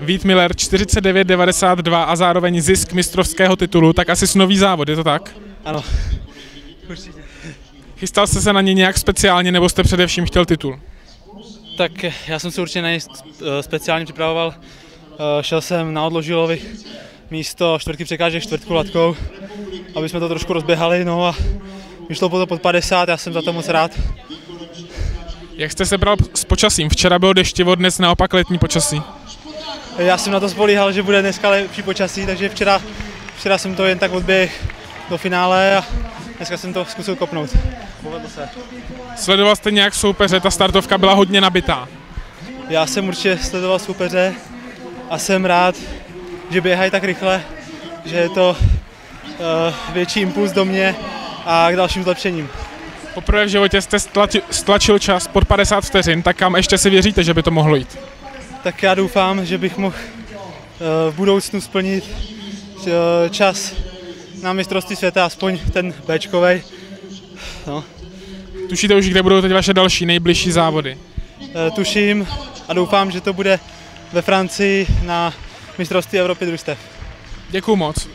Vít Miller 49,92 a zároveň zisk mistrovského titulu, tak asi nový závod, je to tak? Ano, určitě. Chystal jste se na ně nějak speciálně, nebo jste především chtěl titul? Tak já jsem se určitě na něj eh, speciálně připravoval. Eh, Šel jsem na odložilovi místo čtvrtky překážek čtvrtku latkou, aby jsme to trošku rozběhali, no a vyšlo po to pod 50, já jsem za to moc rád. Jak jste se bral s počasím? Včera bylo deštivo, dnes naopak letní počasí. Já jsem na to spolíhal, že bude dneska lepší počasí, takže včera, včera jsem to jen tak odběh do finále a dneska jsem to zkusil kopnout. Povedlo se. Sledoval jste nějak soupeře, ta startovka byla hodně nabitá. Já jsem určitě sledoval soupeře a jsem rád, že běhají tak rychle, že je to uh, větší impuls do mě a k dalším zlepšením. Poprvé v životě jste stlači, stlačil čas pod 50 vteřin, tak kam ještě si věříte, že by to mohlo jít? Tak já doufám, že bych mohl uh, v budoucnu splnit uh, čas na mistrovství světa, aspoň ten Bčkovej. No. Tušíte už, kde budou teď vaše další nejbližší závody? Uh, tuším a doufám, že to bude ve Francii na mistrovství Evropy družstev. Děkuju moc.